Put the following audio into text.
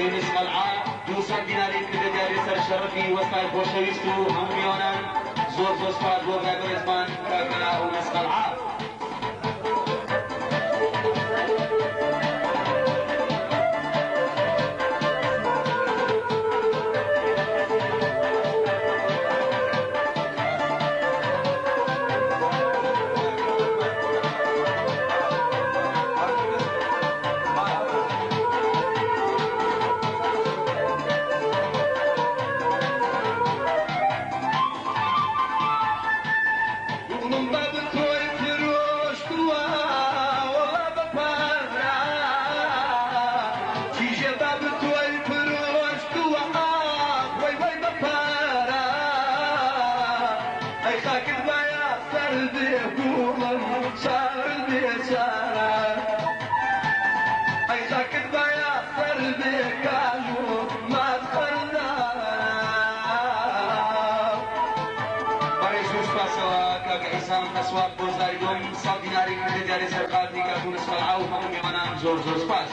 كابتن قلعه دووسان دیناری کردە دیاری سەر شەڕەفی وەستای خۆشەویست و هەموو میوانان زۆر زۆر سپاس بۆ کاکەرێزمان کاکەنا و Bye-bye. مەسقەلعە اسواق بۆزاری دوم سەڵ دیناری کردە جارێ سەرقاتی کاتون سپەڵعاو هەموو میوانان زۆر زۆر سپاس